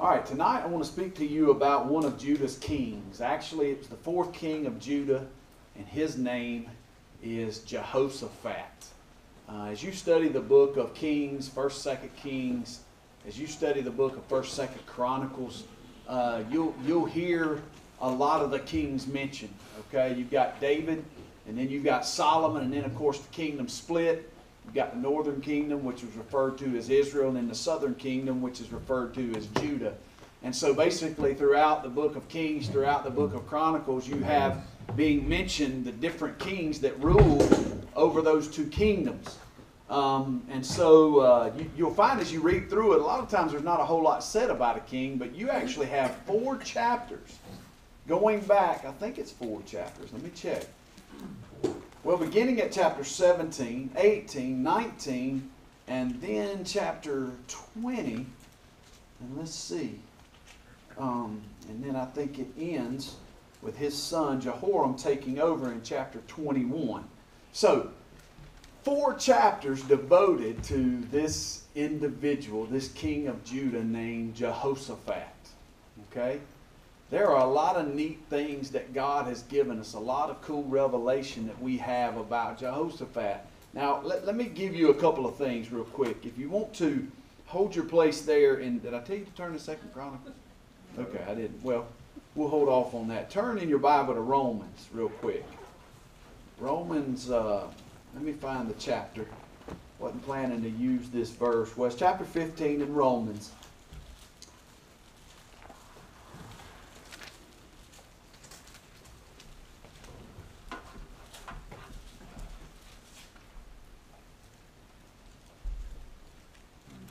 All right, tonight I want to speak to you about one of Judah's kings. Actually, it's the fourth king of Judah, and his name is Jehoshaphat. Uh, as you study the book of Kings, First, Second Kings, as you study the book of First, Second Chronicles, uh, you'll you'll hear a lot of the kings mentioned. Okay, you've got David, and then you've got Solomon, and then of course the kingdom split. You've got the northern kingdom, which was referred to as Israel, and then the southern kingdom, which is referred to as Judah. And so basically, throughout the book of Kings, throughout the book of Chronicles, you have being mentioned the different kings that ruled over those two kingdoms. Um, and so uh, you, will find as you read through it, a lot of times there's not a whole lot said about a king, but you actually have four chapters going back. I think it's four chapters. Let me check. Well, beginning at chapter 17, 18, 19, and then chapter 20, and let's see. Um, and then I think it ends with his son Jehoram taking over in chapter 21. So, four chapters devoted to this individual, this king of Judah named Jehoshaphat. Okay? There are a lot of neat things that God has given us, a lot of cool revelation that we have about Jehoshaphat. Now, let, let me give you a couple of things real quick. If you want to hold your place there, in, did I tell you to turn to Second Chronicles? Okay, I didn't. Well, we'll hold off on that. Turn in your Bible to Romans real quick. Romans, uh, let me find the chapter. Wasn't planning to use this verse. Was chapter 15 in Romans.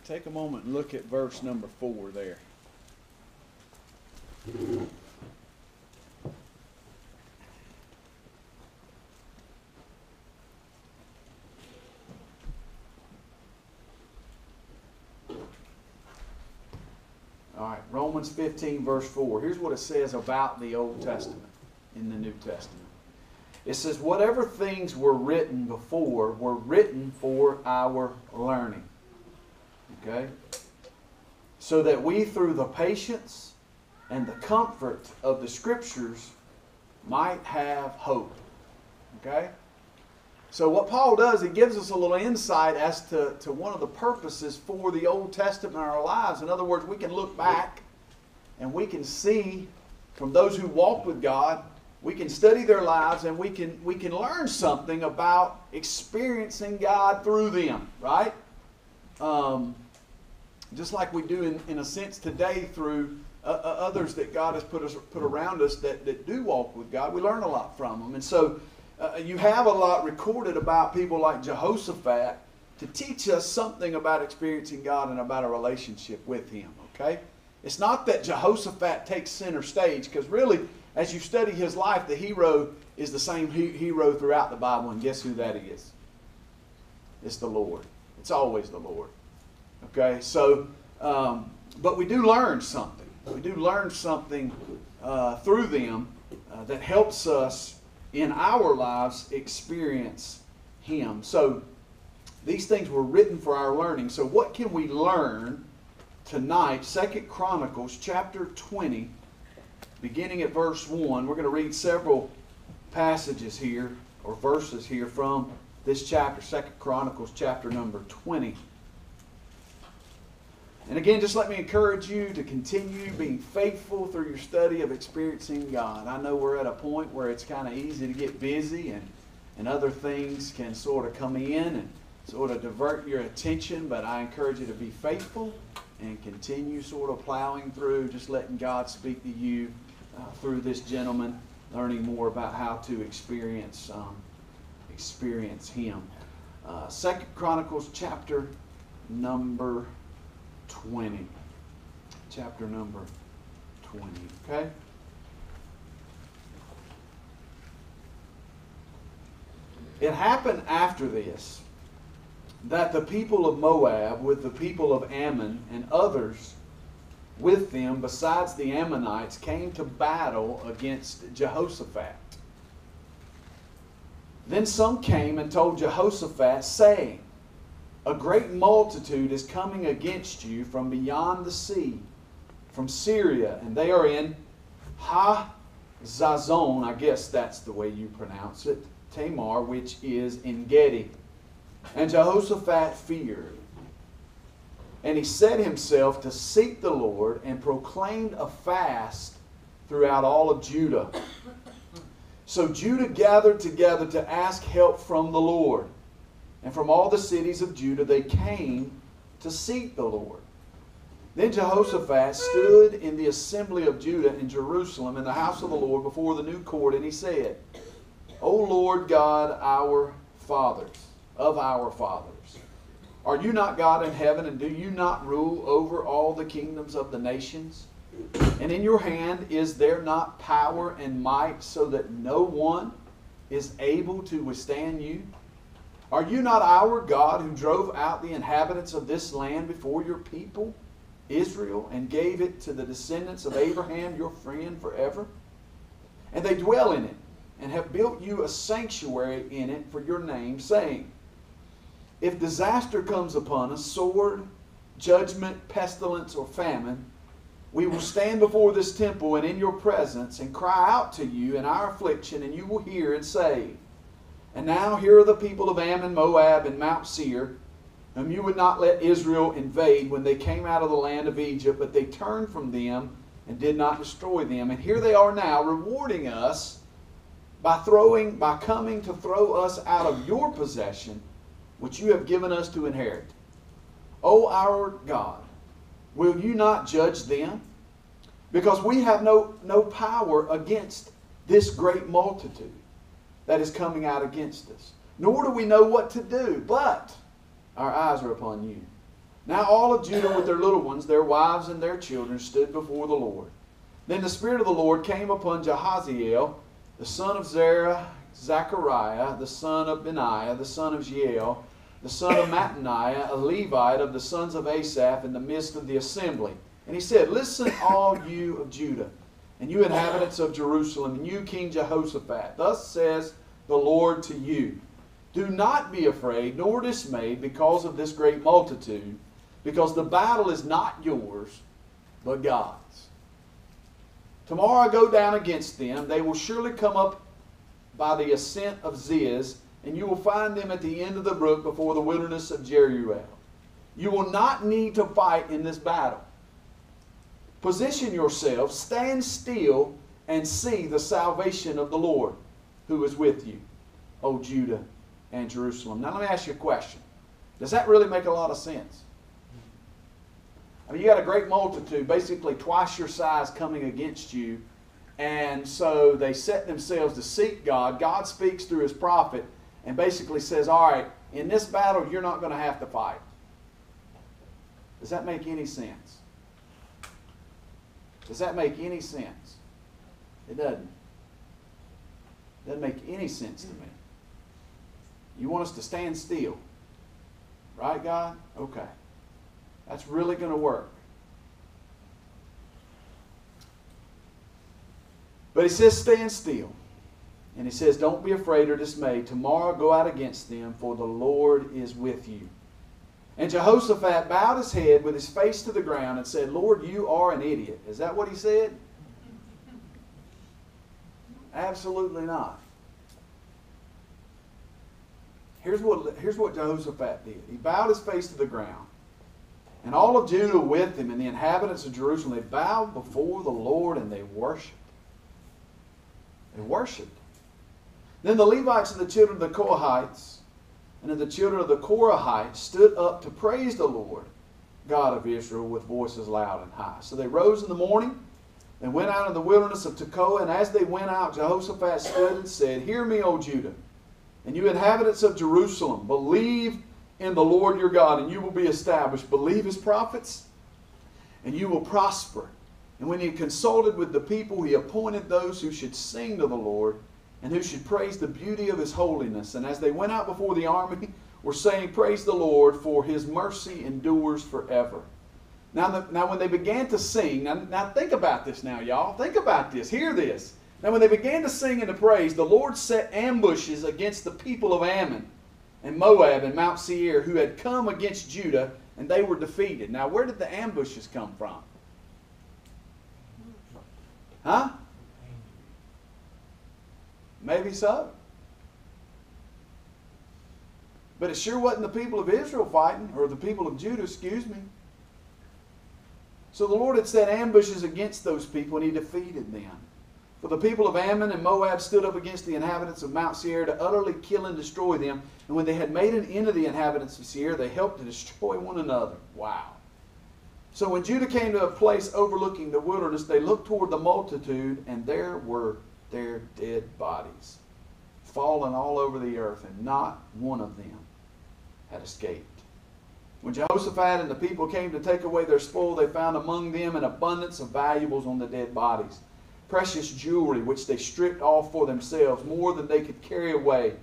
Take a moment and look at verse number four there. All right, Romans 15, verse 4. Here's what it says about the Old Testament in the New Testament. It says, Whatever things were written before were written for our learning Okay? So that we, through the patience and the comfort of the Scriptures, might have hope. Okay? So, what Paul does, he gives us a little insight as to, to one of the purposes for the Old Testament in our lives. In other words, we can look back and we can see from those who walked with God, we can study their lives and we can, we can learn something about experiencing God through them, right? Um, just like we do in, in a sense today through uh, uh, others that God has put us put around us that, that do walk with God. We learn a lot from them. And so uh, you have a lot recorded about people like Jehoshaphat to teach us something about experiencing God and about a relationship with Him. Okay? It's not that Jehoshaphat takes center stage, because really, as you study his life, the hero is the same hero throughout the Bible, and guess who that is? It's the Lord. It's always the Lord. Okay, so, um, but we do learn something. We do learn something uh, through them uh, that helps us in our lives experience Him. So, these things were written for our learning. So, what can we learn tonight? Second Chronicles chapter 20, beginning at verse 1. We're going to read several passages here, or verses here from this chapter, Second Chronicles chapter number 20. And again, just let me encourage you to continue being faithful through your study of experiencing God. I know we're at a point where it's kind of easy to get busy and, and other things can sort of come in and sort of divert your attention, but I encourage you to be faithful and continue sort of plowing through, just letting God speak to you uh, through this gentleman, learning more about how to experience um, experience Him. Uh, Second Chronicles chapter number 20. Chapter number 20. Okay? It happened after this that the people of Moab, with the people of Ammon and others with them, besides the Ammonites, came to battle against Jehoshaphat. Then some came and told Jehoshaphat, saying, a great multitude is coming against you from beyond the sea, from Syria, and they are in Ha Zazon, I guess that's the way you pronounce it, Tamar, which is En Gedi. And Jehoshaphat feared. And he set himself to seek the Lord and proclaimed a fast throughout all of Judah. So Judah gathered together to ask help from the Lord. And from all the cities of Judah they came to seek the Lord. Then Jehoshaphat stood in the assembly of Judah in Jerusalem in the house of the Lord before the new court, and he said, O Lord God, our fathers, of our fathers, are you not God in heaven, and do you not rule over all the kingdoms of the nations? And in your hand is there not power and might, so that no one is able to withstand you? Are you not our God who drove out the inhabitants of this land before your people? Israel and gave it to the descendants of Abraham, your friend, forever. And they dwell in it and have built you a sanctuary in it for your name, saying, If disaster comes upon us, sword, judgment, pestilence, or famine, we will stand before this temple and in your presence and cry out to you in our affliction, and you will hear and save. And now here are the people of Ammon, Moab, and Mount Seir whom you would not let Israel invade when they came out of the land of Egypt, but they turned from them and did not destroy them. And here they are now, rewarding us by throwing, by coming to throw us out of your possession, which you have given us to inherit. O our God, will you not judge them? Because we have no, no power against this great multitude that is coming out against us. Nor do we know what to do. But our eyes are upon you. Now all of Judah with their little ones, their wives and their children, stood before the Lord. Then the Spirit of the Lord came upon Jehaziel, the son of Zerah, Zechariah, the son of Benaiah, the son of Jeiel, the son of Mattaniah, a Levite of the sons of Asaph, in the midst of the assembly. And he said, Listen, all you of Judah, and you inhabitants of Jerusalem, and you, King Jehoshaphat. Thus says the Lord to you do not be afraid nor dismayed because of this great multitude, because the battle is not yours, but God's. Tomorrow I go down against them. They will surely come up by the ascent of Ziz, and you will find them at the end of the brook before the wilderness of Jeruel. You will not need to fight in this battle. Position yourselves, stand still, and see the salvation of the Lord who is with you, O Judah and Jerusalem. Now, let me ask you a question. Does that really make a lot of sense? I mean, you got a great multitude, basically twice your size, coming against you. And so they set themselves to seek God. God speaks through his prophet and basically says, All right, in this battle, you're not going to have to fight. Does that make any sense? Does that make any sense? It doesn't. Doesn't make any sense to me. You want us to stand still. Right, God? Okay. That's really going to work. But he says, stand still. And he says, don't be afraid or dismayed. Tomorrow go out against them, for the Lord is with you. And Jehoshaphat bowed his head with his face to the ground and said, Lord, you are an idiot. Is that what he said? Absolutely not. Here's what, here's what Jehoshaphat did. He bowed his face to the ground. And all of Judah with him and the inhabitants of Jerusalem, they bowed before the Lord and they worshiped. They worshiped. Then the Levites and the children of the Kohathites and the children of the Korahites stood up to praise the Lord, God of Israel, with voices loud and high. So they rose in the morning and went out in the wilderness of Tekoa. And as they went out, Jehoshaphat stood and said, Hear me, O Judah and you inhabitants of Jerusalem, believe in the Lord your God, and you will be established. Believe his prophets, and you will prosper. And when he consulted with the people, he appointed those who should sing to the Lord and who should praise the beauty of his holiness. And as they went out before the army, were saying, Praise the Lord, for his mercy endures forever. Now, the, now when they began to sing, now, now think about this now, y'all. Think about this. Hear this. Now, when they began to sing and to praise, the Lord set ambushes against the people of Ammon and Moab and Mount Seir who had come against Judah, and they were defeated. Now, where did the ambushes come from? Maybe so. But it sure wasn't the people of Israel fighting, or the people of Judah, excuse me. So the Lord had set ambushes against those people, and he defeated them. For the people of Ammon and Moab stood up against the inhabitants of Mount Seir to utterly kill and destroy them. And when they had made an end of the inhabitants of Seir, they helped to destroy one another. Wow. So when Judah came to a place overlooking the wilderness, they looked toward the multitude, and there were their dead bodies, fallen all over the earth, and not one of them had escaped. When Jehoshaphat and the people came to take away their spoil, they found among them an abundance of valuables on the dead bodies, precious jewelry, which they stripped off for themselves, more than they could carry away.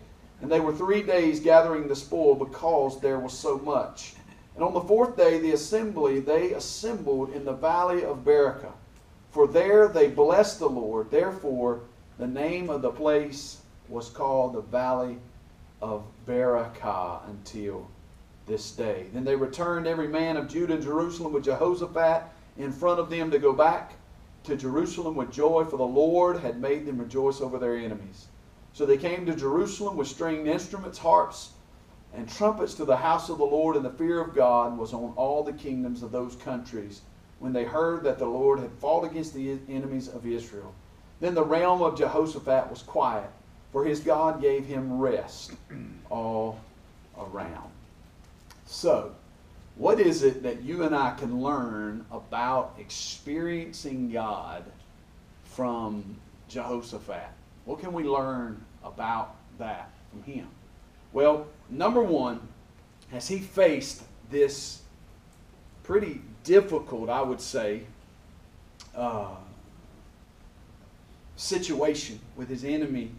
And they were three days gathering the spoil because there was so much. And on the fourth day, the assembly, they assembled in the valley of Berachah. For there they blessed the Lord. Therefore, the name of the place was called the valley of Berachah until this day. Then they returned every man of Judah and Jerusalem with Jehoshaphat in front of them to go back to Jerusalem with joy, for the Lord had made them rejoice over their enemies. So they came to Jerusalem with stringed instruments, harps, and trumpets to the house of the Lord, and the fear of God was on all the kingdoms of those countries when they heard that the Lord had fought against the enemies of Israel. Then the realm of Jehoshaphat was quiet, for his God gave him rest all around. So, what is it that you and I can learn about experiencing God from Jehoshaphat? What can we learn about that from him? Well, number one, as he faced this pretty difficult, I would say, uh, situation with his enemy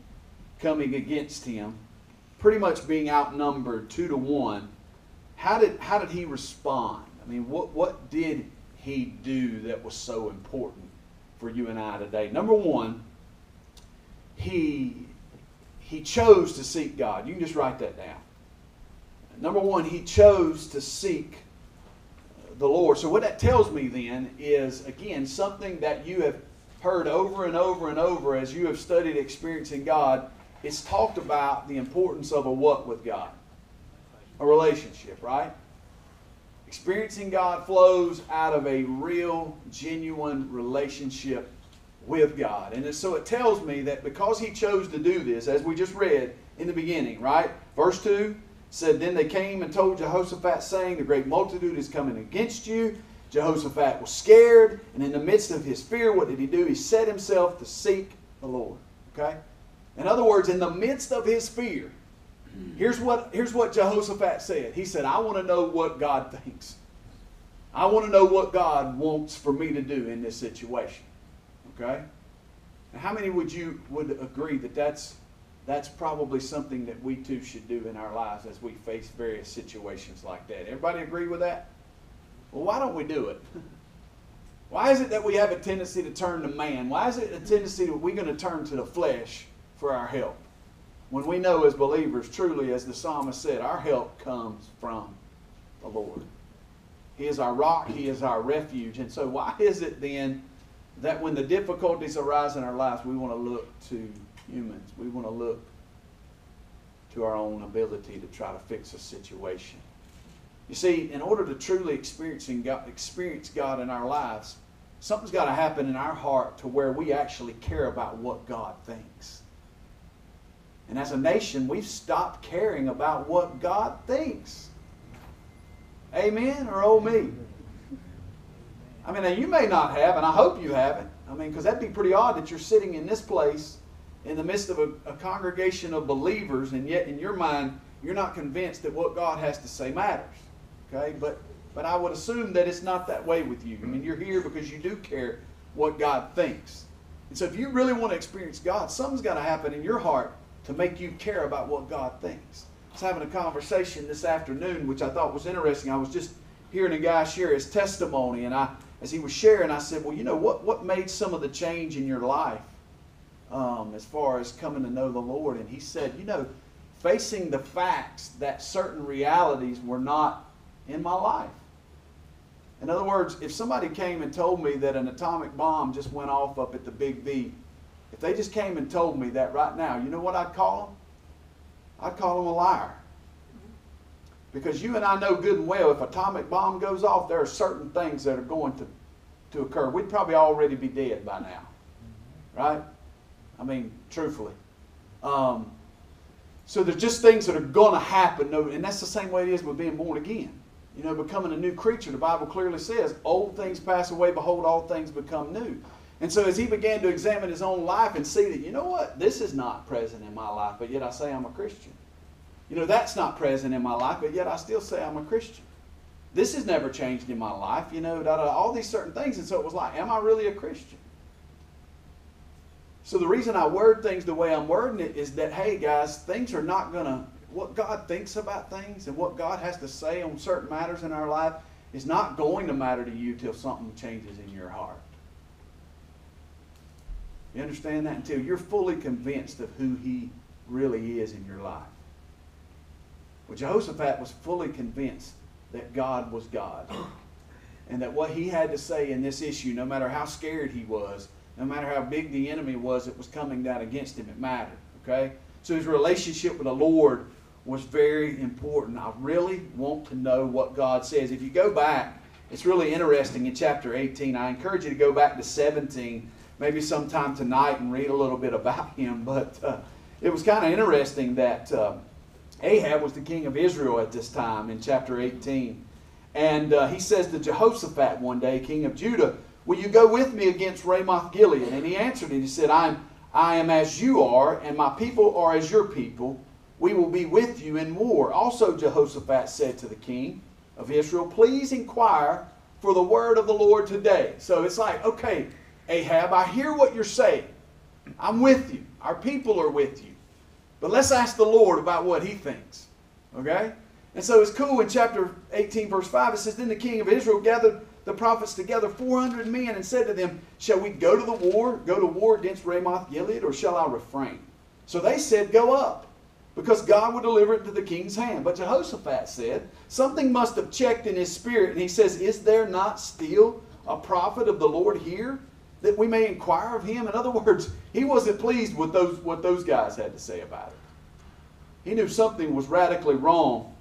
coming against him, pretty much being outnumbered two to one, how did how did he respond? I mean, what what did he do that was so important for you and I today? Number one, he he chose to seek God. You can just write that down. Number one, he chose to seek the Lord. So what that tells me then is again something that you have heard over and over and over as you have studied experiencing God. It's talked about the importance of a what with God a relationship, right? Experiencing God flows out of a real, genuine relationship with God. And so it tells me that because he chose to do this, as we just read in the beginning, right? Verse 2 said, Then they came and told Jehoshaphat, saying, The great multitude is coming against you. Jehoshaphat was scared, and in the midst of his fear, what did he do? He set himself to seek the Lord. Okay? In other words, in the midst of his fear, Here's what, here's what Jehoshaphat said. He said, I want to know what God thinks. I want to know what God wants for me to do in this situation. Okay? Now, how many would you would agree that that's that's probably something that we too should do in our lives as we face various situations like that? Everybody agree with that? Well, why don't we do it? Why is it that we have a tendency to turn to man? Why is it a tendency that we're going to turn to the flesh for our help? when we know as believers, truly, as the psalmist said, our help comes from the Lord. He is our rock, He is our refuge. And so, why is it then that when the difficulties arise in our lives, we want to look to humans? We want to look to our own ability to try to fix a situation. You see, in order to truly experiencing God, experience God in our lives, something's got to happen in our heart to where we actually care about what God thinks. And as a nation, we've stopped caring about what God thinks. Amen or oh me? I mean, you may not have, and I hope you haven't. I mean, because that'd be pretty odd that you're sitting in this place in the midst of a, a, congregation of believers, and yet in your mind, you're not convinced that what God has to say matters. Okay? But, but I would assume that it's not that way with you. I mean, you're here because you do care what God thinks. And so if you really want to experience God, something's got to happen in your heart to make you care about what God thinks. I was having a conversation this afternoon, which I thought was interesting. I was just hearing a guy share his testimony, and I, as he was sharing, I said, "Well, you know what? What made some of the change in your life um, as far as coming to know the Lord?" And he said, "You know, facing the facts that certain realities were not in my life." In other words, if somebody came and told me that an atomic bomb just went off up at the Big V if they just came and told me that right now, you know what I'd call them? I'd call them a liar. Because you and I know good and well if atomic bomb goes off, there are certain things that are going to, to occur. We'd probably already be dead by now. Right? I mean, truthfully. Um, so there's just things that are going to happen. No and that's the same way it is with being born again. You know, becoming a new creature. The Bible clearly says, old things pass away, behold, all things become new. And so as he began to examine his own life and see that, you know what, this is not present in my life, but yet I say I'm a Christian. You know, that's not present in my life, but yet I still say I'm a Christian. This has never changed in my life, you know, da, da, all these certain things. And so it was like, am I really a Christian? So the reason I word things the way I'm wording it is that, hey, guys, things are not going to, what God thinks about things and what God has to say on certain matters in our life is not going to matter to you till something changes in your heart. You understand that? Until you're fully convinced of who He really is in your life. Well, Jehoshaphat was fully convinced that God was God. And that what he had to say in this issue, no matter how scared he was, no matter how big the enemy was that was coming down against him, it mattered. Okay? So his relationship with the Lord was very important. I really want to know what God says. If you go back, it's really interesting in chapter 18. I encourage you to go back to 17, maybe sometime tonight, and read a little bit about him. But uh, it was kind of interesting that. Uh, Ahab was the king of Israel at this time in chapter 18. And uh, he says to Jehoshaphat one day, king of Judah, Will you go with me against Ramoth Gilead? And he answered and he said, I am, I am as you are, and my people are as your people. We will be with you in war. Also, Jehoshaphat said to the king of Israel, Please inquire for the word of the Lord today. So it's like, okay, Ahab, I hear what you're saying. I'm with you. Our people are with you. But let's ask the Lord about what he thinks. Okay? And so it's cool in chapter 18, verse 5, it says, Then the king of Israel gathered the prophets together, 400 men, and said to them, Shall we go to the war, go to war against Ramoth Gilead, or shall I refrain? So they said, Go up, because God would deliver it to the king's hand. But Jehoshaphat said, Something must have checked in his spirit. And he says, Is there not still a prophet of the Lord here? that we may inquire of him. In other words, he wasn't pleased with those, what those guys had to say about it. He knew something was radically wrong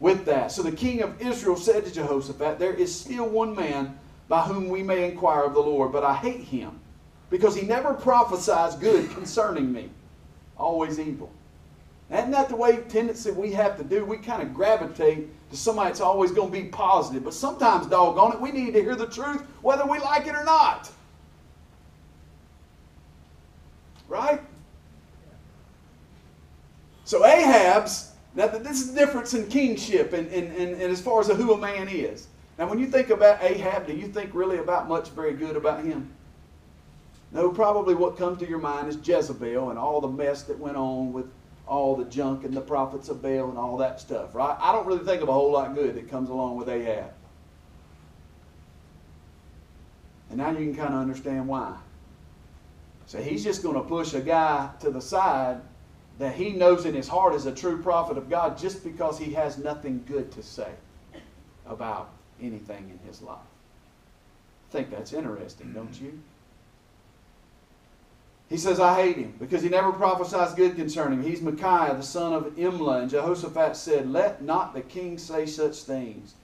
with that. So the king of Israel said to Jehoshaphat, There is still one man by whom we may inquire of the Lord, but I hate him because he never prophesies good concerning me, always evil. Isn't that the way tendency we have to do? We kind of gravitate to somebody that's always going to be positive. But sometimes, doggone it, we need to hear the truth whether we like it or not. Right? So Ahab's, now this is the difference in kingship and, and, and, and as far as who a man is. Now when you think about Ahab, do you think really about much very good about him? No, probably what comes to your mind is Jezebel and all the mess that went on with all the junk and the prophets of Baal and all that stuff, right? I don't really think of a whole lot good that comes along with Ahab. And now you can kind of understand why. So he's just going to push a guy to the side that he knows in his heart is a true prophet of God just because he has nothing good to say about anything in his life. I think that's interesting, don't you? He says, I hate him because he never prophesies good concerning him. He's Micaiah, the son of Imlah. And Jehoshaphat said, Let not the king say such things.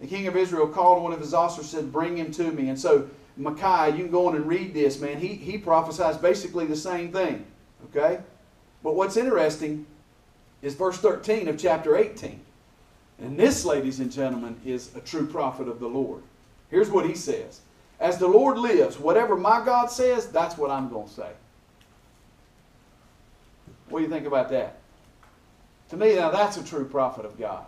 The king of Israel called one of his officers and said, Bring him to me. And so Micaiah, you can go on and read this, man. He, he prophesies basically the same thing. Okay? But what's interesting is verse 13 of chapter 18. And this, ladies and gentlemen, is a true prophet of the Lord. Here's what he says As the Lord lives, whatever my God says, that's what I'm going to say. What do you think about that? To me, now that's a true prophet of God.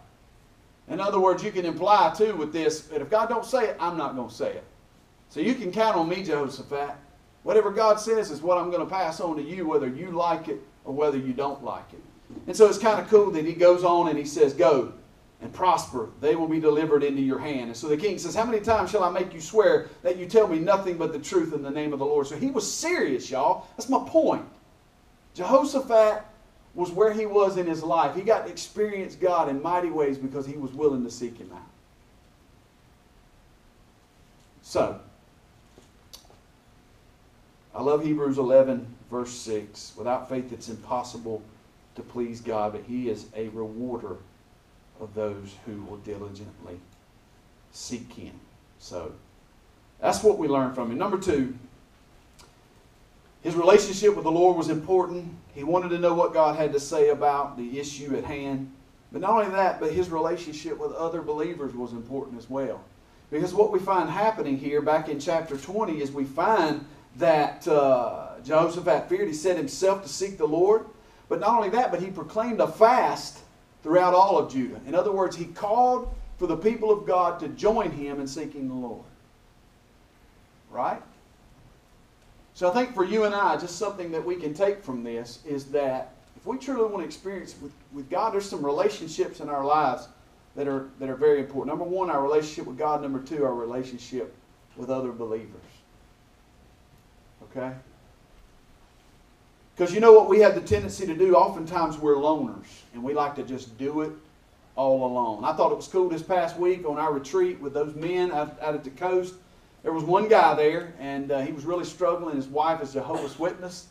In other words, you can imply too with this that if God don't say it, I'm not going to say it. So you can count on me, Jehoshaphat. Whatever God says is what I'm going to pass on to you, whether you like it or whether you don't like it. And so it's kind of cool that he goes on and he says, Go and prosper. They will be delivered into your hand. And so the king says, How many times shall I make you swear that you tell me nothing but the truth in the name of the Lord? So he was serious, y'all. That's my point. Jehoshaphat was where he was in his life. He got to experience God in mighty ways because he was willing to seek him out. So, I love Hebrews 11, verse 6. Without faith, it's impossible to please God, but He is a rewarder of those who will diligently seek Him. So, that's what we learn from him. Number two, his relationship with the Lord was important. He wanted to know what God had to say about the issue at hand. But not only that, but his relationship with other believers was important as well. Because what we find happening here back in chapter 20 is we find that uh, Jehoshaphat feared. He set himself to seek the Lord. But not only that, but he proclaimed a fast throughout all of Judah. In other words, he called for the people of God to join him in seeking the Lord. Right? So I think for you and I, just something that we can take from this is that if we truly want to experience with, with God, there's some relationships in our lives that are that are very important. Number one, our relationship with God. Number two, our relationship with other believers. Okay? Because you know what we have the tendency to do? Oftentimes we're loners and we like to just do it all alone. I thought it was cool this past week on our retreat with those men out, out at the coast there was one guy there, and uh, he was really struggling. His wife is Jehovah's Witness.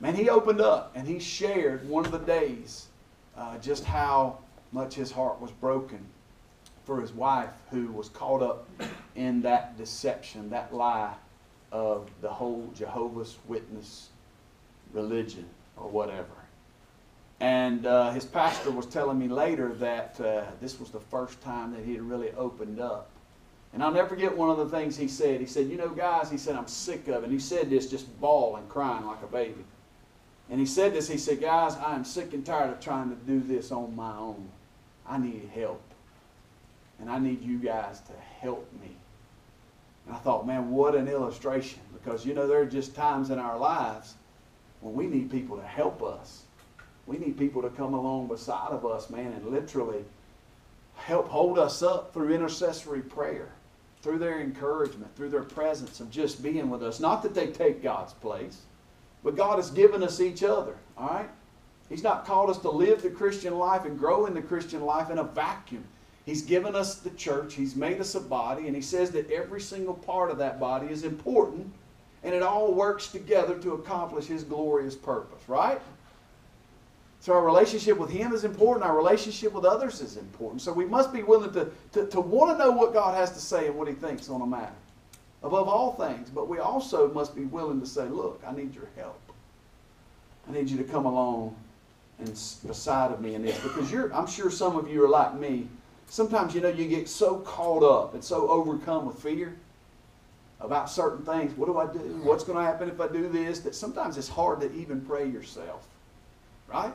Man, he opened up and he shared one of the days uh, just how much his heart was broken for his wife who was caught up in that deception, that lie of the whole Jehovah's Witness religion or whatever. And uh, his pastor was telling me later that uh, this was the first time that he had really opened up and I'll never forget one of the things he said. He said, You know, guys, he said, I'm sick of it. And he said this just bawling, crying like a baby. And he said this, he said, Guys, I am sick and tired of trying to do this on my own. I need help. And I need you guys to help me. And I thought, man, what an illustration. Because, you know, there are just times in our lives when we need people to help us. We need people to come along beside of us, man, and literally help hold us up through intercessory prayer through their encouragement, through their presence of just being with us. Not that they take God's place, but God has given us each other, all right? He's not called us to live the Christian life and grow in the Christian life in a vacuum. He's given us the church, He's made us a body, and He says that every single part of that body is important, and it all works together to accomplish His glorious purpose, right? So our relationship with Him is important. Our relationship with others is important. So we must be willing to, to, to want to know what God has to say and what He thinks on a matter. Above all things. But we also must be willing to say, look, I need your help. I need you to come along and beside of me in this. Because you're, I'm sure some of you are like me. Sometimes, you know, you get so caught up and so overcome with fear about certain things. What do I do? What's going to happen if I do this? That sometimes it's hard to even pray yourself. Right?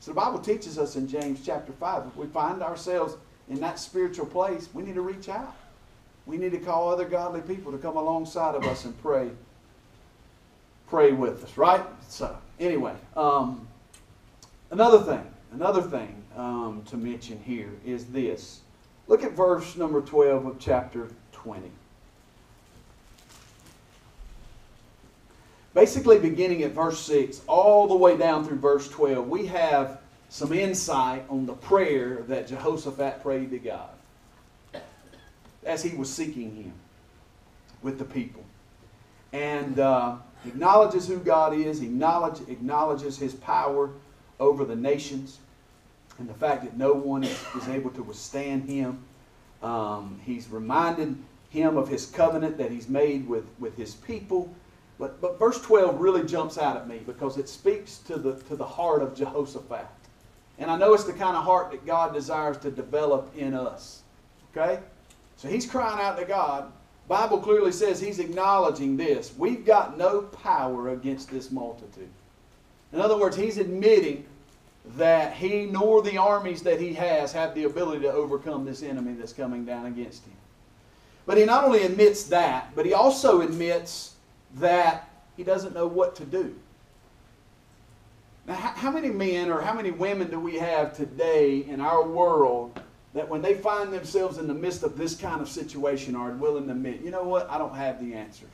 So the Bible teaches us in James chapter 5, if we find ourselves in that spiritual place, we need to reach out. We need to call other godly people to come alongside of us and pray. Pray with us, right? So, anyway, um, another thing, another thing um, to mention here is this. Look at verse number 12 of chapter 20. Basically beginning at verse 6 all the way down through verse 12, we have some insight on the prayer that Jehoshaphat prayed to God as he was seeking him with the people. And uh, acknowledges who God is, acknowledge, acknowledges his power over the nations, and the fact that no one is, is able to withstand him. Um, he's reminded him of his covenant that he's made with, with his people but, but verse 12 really jumps out at me because it speaks to the, to the heart of Jehoshaphat. And I know it's the kind of heart that God desires to develop in us. Okay? So he's crying out to God. Bible clearly says he's acknowledging this. We've got no power against this multitude. In other words, he's admitting that he nor the armies that he has have the ability to overcome this enemy that's coming down against him. But he not only admits that, but he also admits that he doesn't know what to do. Now, how many men or how many women do we have today in our world that when they find themselves in the midst of this kind of situation are willing to admit, you know what, I don't have the answers,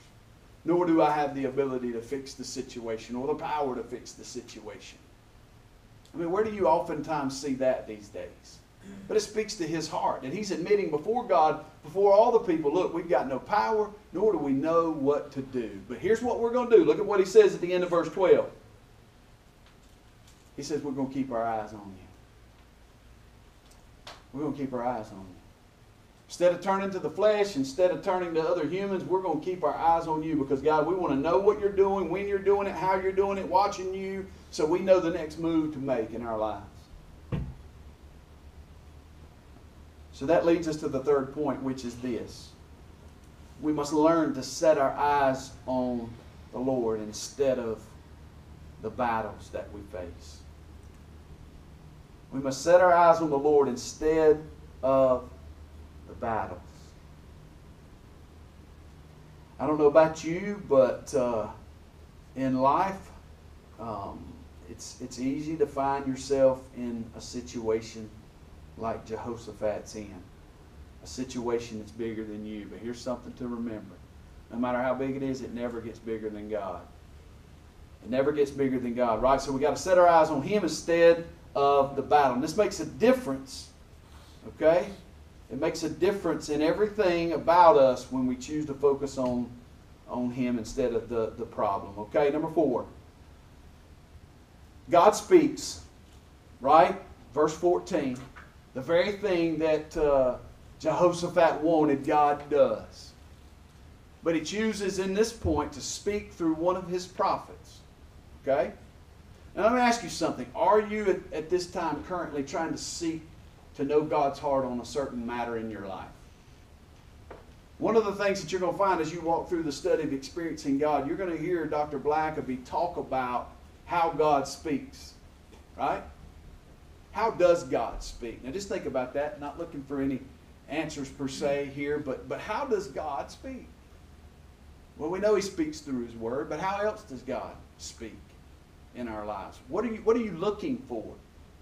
nor do I have the ability to fix the situation or the power to fix the situation? I mean, where do you oftentimes see that these days? But it speaks to his heart. And he's admitting before God, before all the people, look, we've got no power, nor do we know what to do. But here's what we're going to do. Look at what he says at the end of verse 12. He says, We're going to keep our eyes on you. We're going to keep our eyes on you. Instead of turning to the flesh, instead of turning to other humans, we're going to keep our eyes on you because, God, we want to know what you're doing, when you're doing it, how you're doing it, watching you, so we know the next move to make in our lives. So that leads us to the third point, which is this. We must learn to set our eyes on the Lord instead of the battles that we face. We must set our eyes on the Lord instead of the battles. I don't know about you, but uh, in life, um, it's, it's easy to find yourself in a situation like Jehoshaphat's in. A situation that's bigger than you. But here's something to remember. No matter how big it is, it never gets bigger than God. It never gets bigger than God, right? So we got to set our eyes on Him instead of the battle. And this makes a difference, okay? It makes a difference in everything about us when we choose to focus on, on Him instead of the, the problem, okay? Number four. God speaks, right? Verse 14. The very thing that uh, Jehoshaphat wanted, God does. But he chooses in this point to speak through one of his prophets. Okay? Now let me ask you something. Are you at, at this time currently trying to seek to know God's heart on a certain matter in your life? One of the things that you're going to find as you walk through the study of experiencing God, you're going to hear Dr. Blackaby talk about how God speaks. Right? How does God speak? Now just think about that, not looking for any answers per se here, but, but how does God speak? Well, we know He speaks through His Word, but how else does God speak in our lives? What are you, what are you looking for?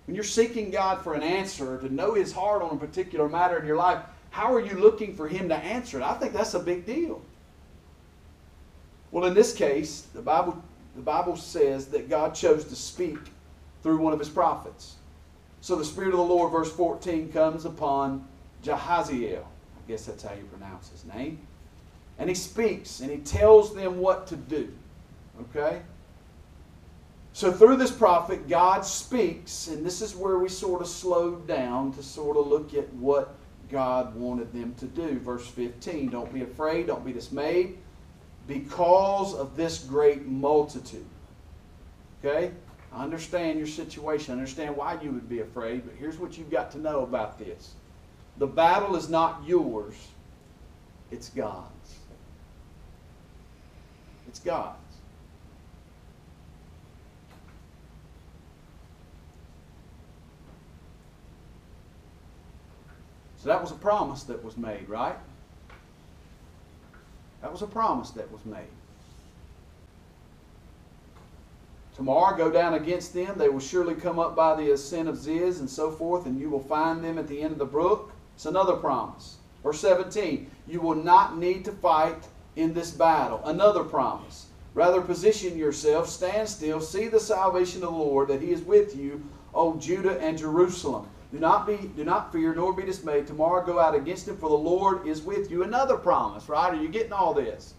When you're seeking God for an answer, to know His heart on a particular matter in your life, how are you looking for Him to answer it? I think that's a big deal. Well, in this case, the Bible, the Bible says that God chose to speak through one of His prophets. So the Spirit of the Lord, verse 14, comes upon Jehaziel. I guess that's how you pronounce his name. And he speaks and he tells them what to do. Okay? So through this prophet, God speaks, and this is where we sort of slowed down to sort of look at what God wanted them to do. Verse 15 Don't be afraid, don't be dismayed, because of this great multitude. Okay? I understand your situation. I understand why you would be afraid, but here's what you've got to know about this. The battle is not yours, it's God's. It's God's. So that was a promise that was made, right? That was a promise that was made. Tomorrow go down against them. They will surely come up by the ascent of Ziz and so forth, and you will find them at the end of the brook. It's another promise. Verse 17, you will not need to fight in this battle. Another promise. Rather position yourself, stand still, see the salvation of the Lord, that he is with you, O Judah and Jerusalem. Do not be do not fear nor be dismayed. Tomorrow go out against him, for the Lord is with you. Another promise, right? Are you getting all this?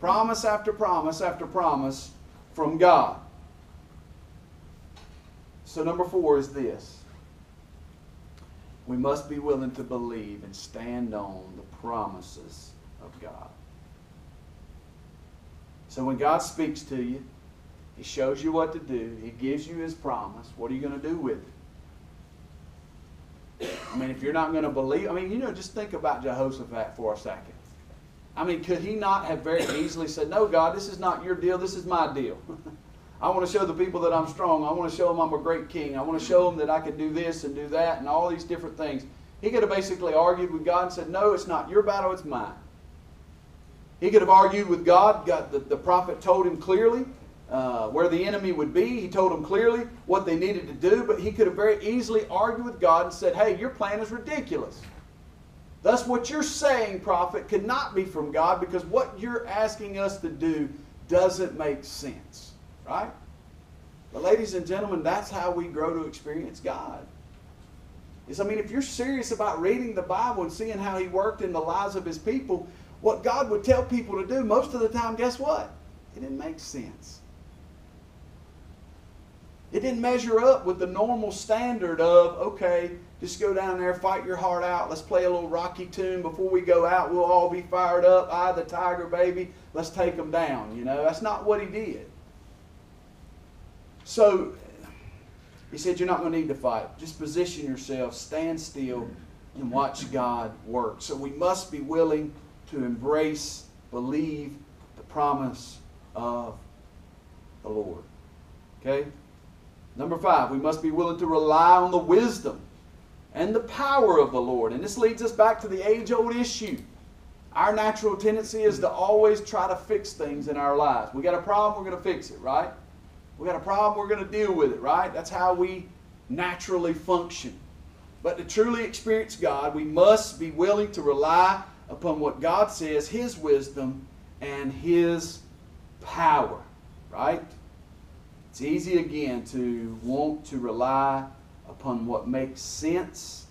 Promise after promise after promise from God. So, number four is this we must be willing to believe and stand on the promises of God. So, when God speaks to you, He shows you what to do, He gives you His promise. What are you going to do with it? I mean, if you're not going to believe, I mean, you know, just think about Jehoshaphat for a second. I mean, could he not have very easily said, No, God, this is not your deal, this is my deal? I want to show the people that I'm strong. I want to show them I'm a great king. I want to show them that I can do this and do that and all these different things. He could have basically argued with God and said, No, it's not your battle, it's mine. He could have argued with God. God the, the prophet told him clearly uh, where the enemy would be. He told him clearly what they needed to do, but he could have very easily argued with God and said, Hey, your plan is ridiculous. Thus, what you're saying, prophet, cannot be from God because what you're asking us to do doesn't make sense. Right? But, ladies and gentlemen, that's how we grow to experience God. is I mean, if you're serious about reading the Bible and seeing how He worked in the lives of His people, what God would tell people to do most of the time, guess what? It didn't make sense. It didn't measure up with the normal standard of, okay, just go down there, fight your heart out. Let's play a little Rocky tune before we go out. We'll all be fired up. I, the tiger baby, let's take them down. You know, that's not what he did. So he said, You're not going to need to fight. Just position yourself, stand still, and watch God work. So we must be willing to embrace, believe the promise of the Lord. Okay? Number five, we must be willing to rely on the wisdom and the power of the Lord. And this leads us back to the age old issue. Our natural tendency is to always try to fix things in our lives. We got a problem, we're going to fix it, right? We got a problem, we're going to deal with it, right? That's how we naturally function. But to truly experience God, we must be willing to rely upon what God says, His wisdom and His power, right? It's easy again to want to rely upon what makes sense,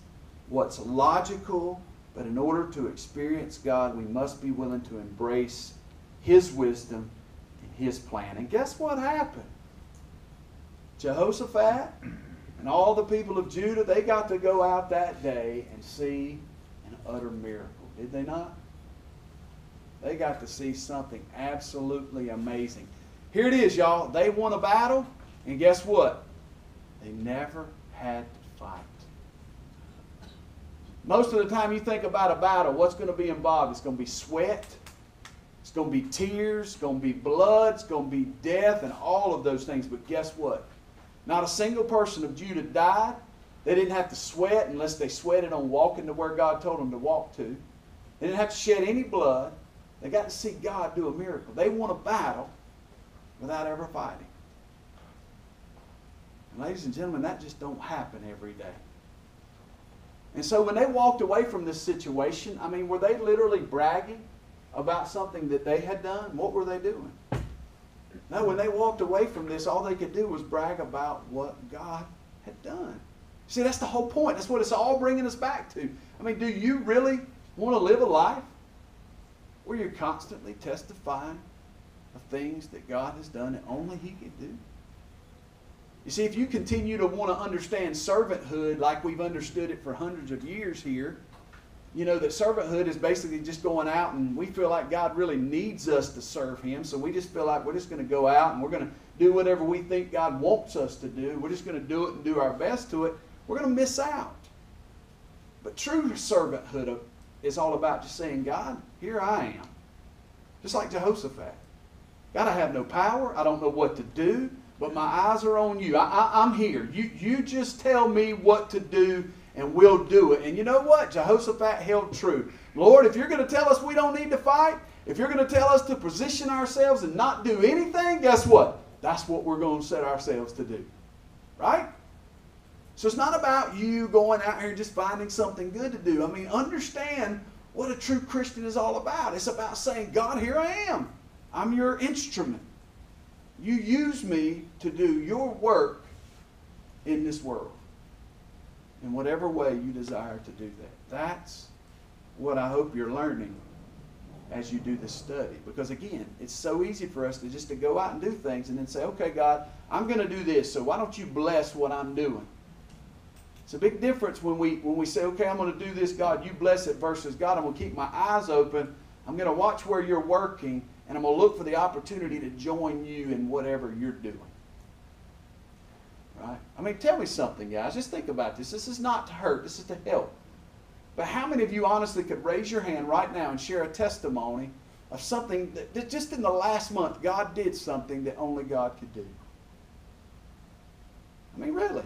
what's logical, but in order to experience God, we must be willing to embrace His wisdom and His plan. And guess what happened? Jehoshaphat and all the people of Judah, they got to go out that day and see an utter miracle, did they not? They got to see something absolutely amazing. Here it is, y'all. They won a battle, and guess what? They never had to fight. Most of the time, you think about a battle, what's going to be involved? It's going to be sweat, it's going to be tears, it's going to be blood, it's going to be death, and all of those things. But guess what? Not a single person of Judah died. They didn't have to sweat unless they sweated on walking to where God told them to walk to. They didn't have to shed any blood. They got to see God do a miracle. They won a battle without ever fighting. And ladies and gentlemen, that just don't happen every day. And so when they walked away from this situation, I mean, were they literally bragging about something that they had done? What were they doing? No, when they walked away from this, all they could do was brag about what God had done. See, that's the whole point. That's what it's all bringing us back to. I mean, do you really want to live a life where you're constantly testifying of things that God has done that only He can do? You see, if you continue to want to understand servanthood like we've understood it for hundreds of years here, you know that servanthood is basically just going out and we feel like God really needs us to serve Him. So we just feel like we're just going to go out and we're going to do whatever we think God wants us to do. We're just going to do it and do our best to it. We're going to miss out. But true servanthood is all about just saying, God, here I am. Just like Jehoshaphat. God, I have no power. I don't know what to do, but my eyes are on you. I, am here. You, you just tell me what to do and we'll do it. And you know what? Jehoshaphat held true. Lord, if you're going to tell us we don't need to fight, if you're going to tell us to position ourselves and not do anything, guess what? That's what we're going to set ourselves to do. Right? So it's not about you going out here and just finding something good to do. I mean, understand what a true Christian is all about. It's about saying, God, here I am. I'm your instrument. You use me to do your work in this world in whatever way you desire to do that. That's what I hope you're learning as you do this study. Because again, it's so easy for us to just to go out and do things and then say, okay, God, I'm going to do this, so why don't you bless what I'm doing? It's a big difference when we when we say, okay, I'm going to do this, God, you bless it, versus God, I'm going to keep my eyes open. I'm going to watch where you're working, and I'm going to look for the opportunity to join you in whatever you're doing. Right? I mean, tell me something, guys. Just think about this. This is not to hurt, this is to help. But how many of you honestly could raise your hand right now and share a testimony of something that just in the last month God did something that only God could do? I mean, really.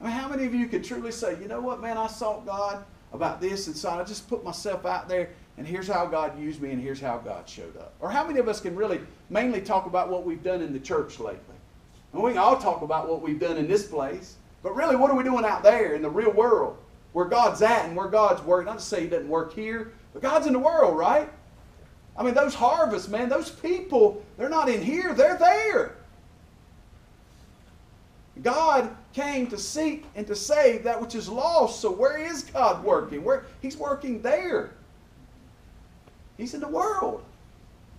I mean, how many of you could truly say, you know what, man, I sought God about this and so I just put myself out there and here's how God used me and here's how God showed up? Or how many of us can really mainly talk about what we've done in the church lately? And we can all talk about what we've done in this place. But really, what are we doing out there in the real world? Where God's at and where God's working. Not to say He doesn't work here, but God's in the world, right? I mean, those harvests, man, those people, they're not in here, they're there. God came to seek and to save that which is lost. So where is God working? Where He's working there. He's in the world.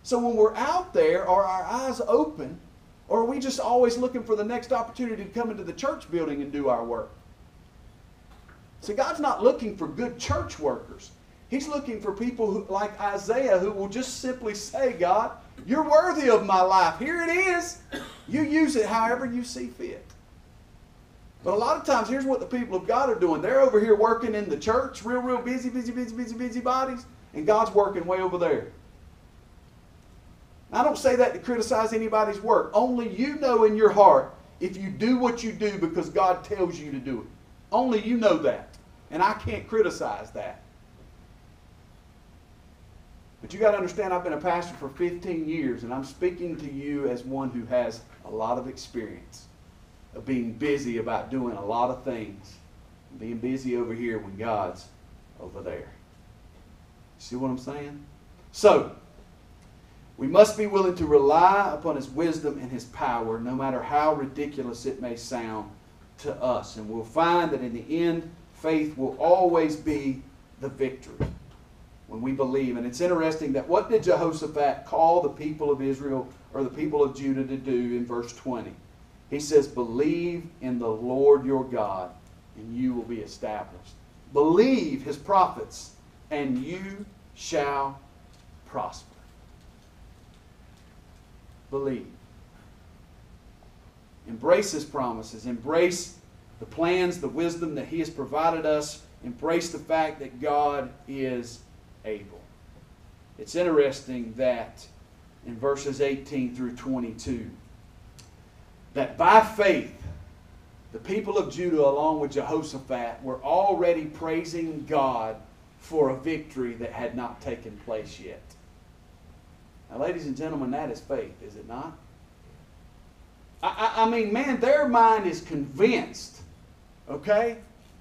So when we're out there, are our eyes open, or are we just always looking for the next opportunity to come into the church building and do our work? See, God's not looking for good church workers. He's looking for people who, like Isaiah who will just simply say, God, you're worthy of my life. Here it is. You use it however you see fit. But a lot of times, here's what the people of God are doing. They're over here working in the church, real, real busy, busy, busy, busy, busy bodies, and God's working way over there. I don't say that to criticize anybody's work. Only you know in your heart if you do what you do because God tells you to do it. Only you know that. And I can't criticize that. But you got to understand, I've been a pastor for 15 years, and I'm speaking to you as one who has a lot of experience of being busy about doing a lot of things, being busy over here when God's over there. See what I'm saying? So, we must be willing to rely upon His wisdom and His power, no matter how ridiculous it may sound to us. And we'll find that in the end, faith will always be the victory when we believe. And it's interesting that what did Jehoshaphat call the people of Israel or the people of Judah to do in verse 20? He says, Believe in the Lord your God, and you will be established. Believe his prophets, and you shall prosper. Believe. Embrace his promises. Embrace the plans, the wisdom that he has provided us. Embrace the fact that God is able. It's interesting that in verses 18 through 22, that by faith, the people of Judah, along with Jehoshaphat, were already praising God for a victory that had not taken place yet. Now, ladies and gentlemen, that is faith, is it not? I, I, I mean, man, their mind is convinced, okay,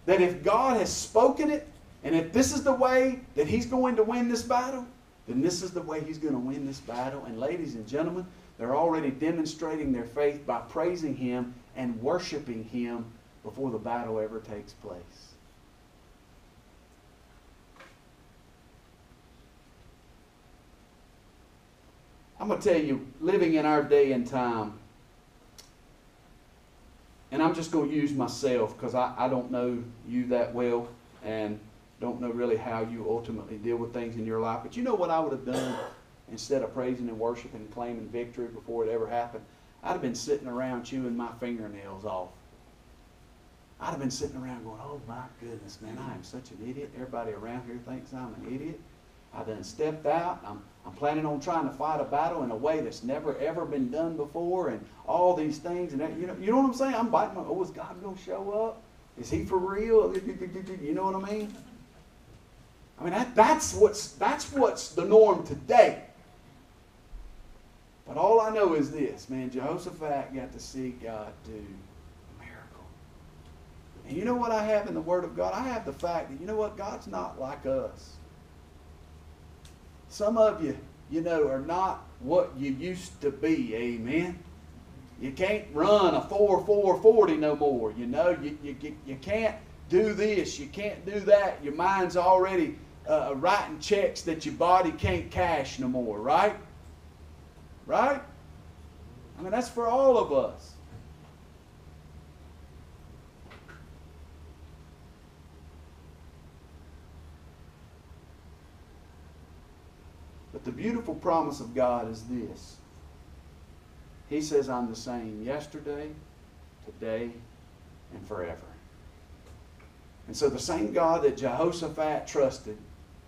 that if God has spoken it, and if this is the way that he's going to win this battle, then this is the way he's going to win this battle. And ladies and gentlemen, they're already demonstrating their faith by praising him and worshiping him before the battle ever takes place. I'm going to tell you, living in our day and time, and I'm just going to use myself because I, I don't know you that well, and don't know really how you ultimately deal with things in your life. But you know what I would have done instead of praising and worshiping and claiming victory before it ever happened? I'd have been sitting around chewing my fingernails off. I'd have been sitting around going, oh my goodness, man, I am such an idiot. Everybody around here thinks I'm an idiot. I done stepped out. I'm, I'm planning on trying to fight a battle in a way that's never ever been done before, and all these things. And that, you know, you know what I'm saying? I'm biting my. Oh, is God gonna show up? Is He for real? You know what I mean? I mean, that, that's, what's, that's what's the norm today. But all I know is this, man, Jehoshaphat got to see God do a miracle. And you know what I have in the Word of God? I have the fact that, you know what, God's not like us. Some of you, you know, are not what you used to be, amen. You can't run a 4 4 40 no more. You know, you, you, you can't do this, you can't do that. Your mind's already uh, writing checks that your body can't cash no more, right? Right? I mean, that's for all of us. But the beautiful promise of God is this He says, I'm the same yesterday, today, and forever. And so the same God that Jehoshaphat trusted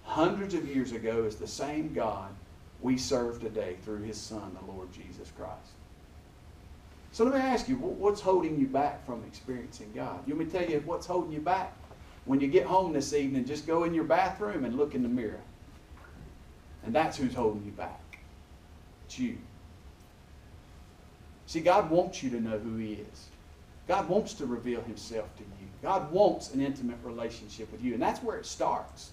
hundreds of years ago is the same God we serve today through his Son, the Lord Jesus Christ. So let me ask you, what's holding you back from experiencing God? Let me tell you what's holding you back? When you get home this evening, just go in your bathroom and look in the mirror. And that's who's holding you back. It's you. See, God wants you to know who He is. God wants to reveal Himself to you. God wants an intimate relationship with you. And that's where it starts.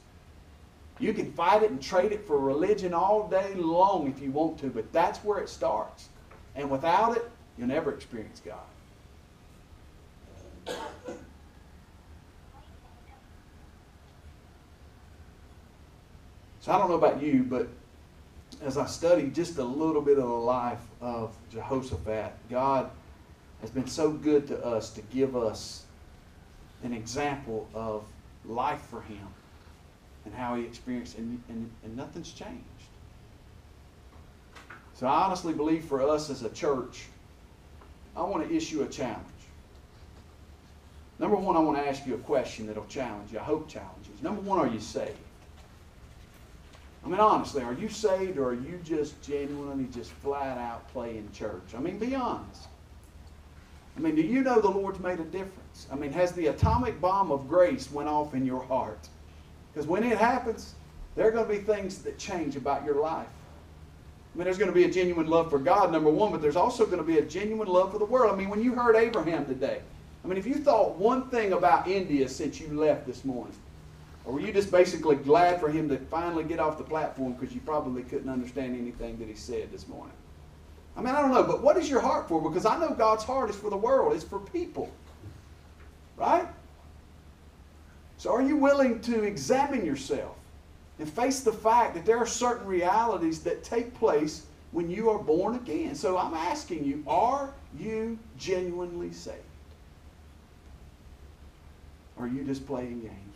You can fight it and trade it for religion all day long if you want to, but that's where it starts. And without it, you'll never experience God. So I don't know about you, but as I study just a little bit of the life of Jehoshaphat, God has been so good to us to give us an example of life for him and how he experienced, and, and, and nothing's changed. So I honestly believe for us as a church, I want to issue a challenge. Number one, I want to ask you a question that'll challenge you. I hope challenges. Number one, are you saved? I mean, honestly, are you saved or are you just genuinely just flat out playing church? I mean, be honest. I mean, do you know the Lord's made a difference? I mean, has the atomic bomb of grace went off in your heart? Because when it happens, there are going to be things that change about your life. I mean, there's going to be a genuine love for God, number one, but there's also going to be a genuine love for the world. I mean, when you heard Abraham today, I mean, if you thought one thing about India since you left this morning, or were you just basically glad for him to finally get off the platform because you probably couldn't understand anything that he said this morning? I mean, I don't know, but what is your heart for? Because I know God's heart is for the world, it's for people. Right? So are you willing to examine yourself and face the fact that there are certain realities that take place when you are born again? So I'm asking you, are you genuinely saved? Or are you just playing games?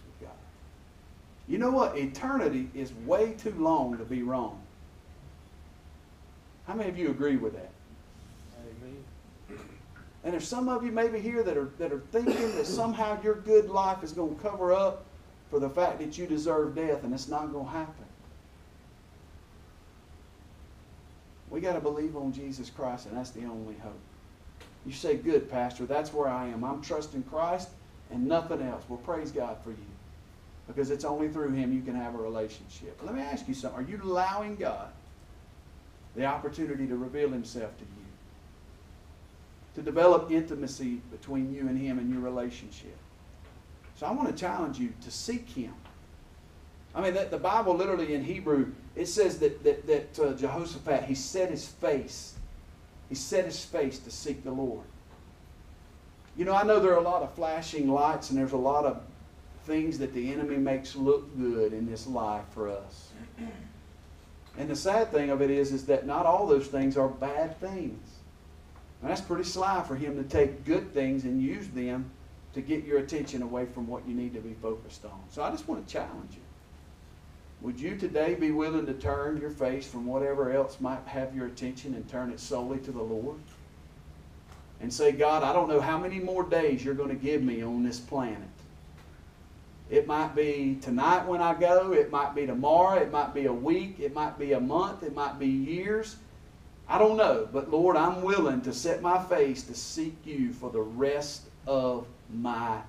You know what? Eternity is way too long to be wrong. How many of you agree with that? Amen. And there's some of you maybe here that are, that are thinking that somehow your good life is going to cover up for the fact that you deserve death, and it's not going to happen. We got to believe on Jesus Christ, and that's the only hope. You say, Good, Pastor, that's where I am. I'm trusting Christ and nothing else. Well, praise God for you. Because it's only through Him you can have a relationship. Let me ask you something. Are you allowing God the opportunity to reveal himself to you, to develop intimacy between you and him and your relationship. So I want to challenge you to seek him. I mean, the Bible literally in Hebrew, it says that, that, that uh, Jehoshaphat, he set his face. He set his face to seek the Lord. You know, I know there are a lot of flashing lights and there's a lot of things that the enemy makes look good in this life for us. And the sad thing of it is, is that not all those things are bad things. And that's pretty sly for him to take good things and use them to get your attention away from what you need to be focused on. So I just want to challenge you. Would you today be willing to turn your face from whatever else might have your attention and turn it solely to the Lord? And say, God, I don't know how many more days you're going to give me on this planet. It might be tonight when I go. It might be tomorrow. It might be a week. It might be a month. It might be years. I don't know. But Lord, I'm willing to set my face to seek you for the rest of my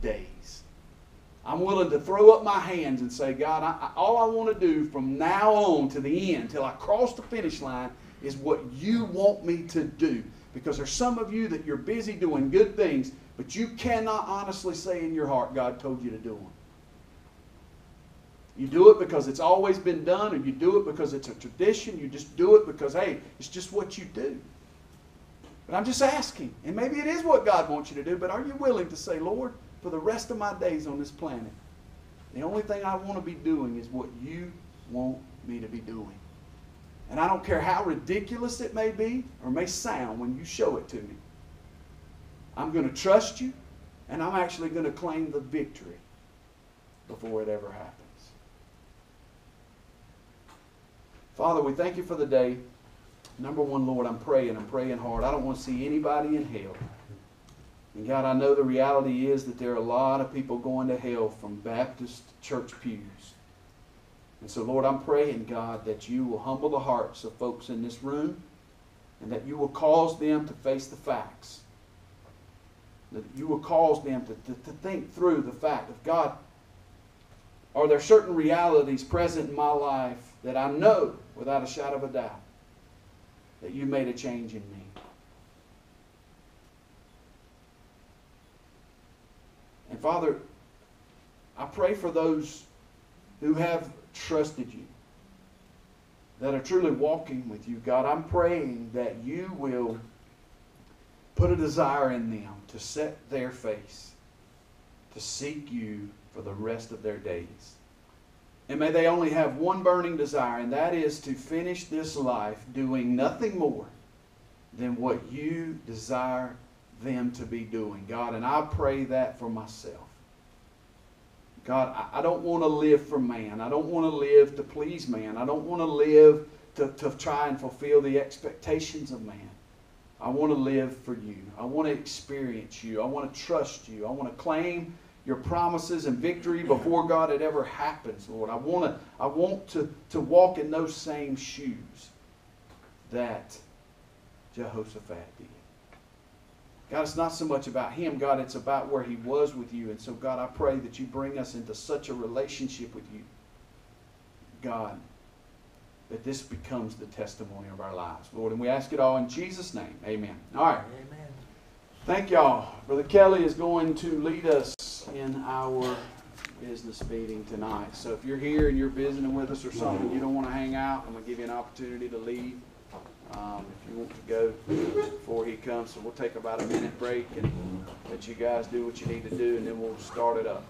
days. I'm willing to throw up my hands and say, God, I, all I want to do from now on to the end, till I cross the finish line, is what you want me to do. Because there's some of you that you're busy doing good things, but you cannot honestly say in your heart, God told you to do them. You do it because it's always been done, or you do it because it's a tradition. You just do it because, hey, it's just what you do. But I'm just asking, and maybe it is what God wants you to do, but are you willing to say, Lord, for the rest of my days on this planet, the only thing I want to be doing is what you want me to be doing? And I don't care how ridiculous it may be or may sound when you show it to me. I'm going to trust you, and I'm actually going to claim the victory before it ever happens. Father, we thank you for the day. Number one, Lord, I'm praying. I'm praying hard. I don't want to see anybody in hell. And God, I know the reality is that there are a lot of people going to hell from Baptist church pews. And so, Lord, I'm praying, God, that you will humble the hearts of folks in this room and that you will cause them to face the facts that you will cause them to, to, to think through the fact of God, are there certain realities present in my life that I know without a shadow of a doubt that you made a change in me? And Father, I pray for those who have trusted you, that are truly walking with you. God, I'm praying that you will put a desire in them to set their face, to seek you for the rest of their days. And may they only have one burning desire, and that is to finish this life doing nothing more than what you desire them to be doing, God. And I pray that for myself. God, I, don't want to live for man. I don't want to live to please man. I don't want to live to, to try and fulfill the expectations of man. I want to live for you. I want to experience you. I want to trust you. I want to claim your promises and victory before God it ever happens, Lord. I want to, I want to, to walk in those same shoes that Jehoshaphat did. God, it's not so much about him, God, it's about where he was with you. And so, God, I pray that you bring us into such a relationship with you, God, that this becomes the testimony of our lives, Lord. And we ask it all in Jesus' name. Amen. All right. Amen. Thank y'all. Brother Kelly is going to lead us in our business meeting tonight. So if you're here and you're visiting with us or something, you don't want to hang out, I'm going to give you an opportunity to leave. Um, if you want to go before he comes, so we'll take about a minute break and let you guys do what you need to do, and then we'll start it up.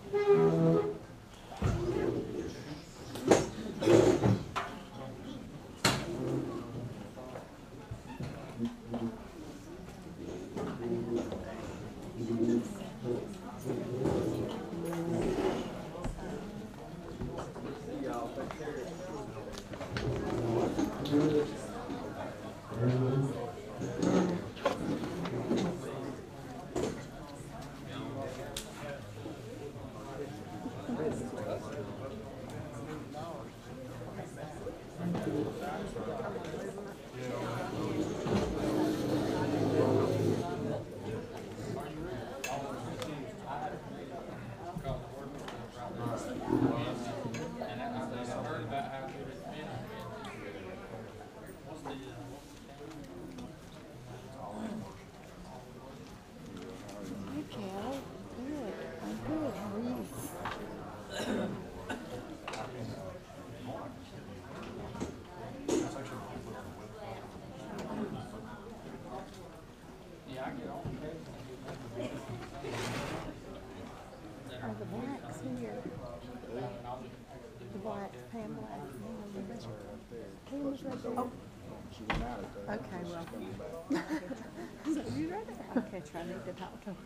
Was right there. Oh. Okay, well. So you right there. Okay, try to to her.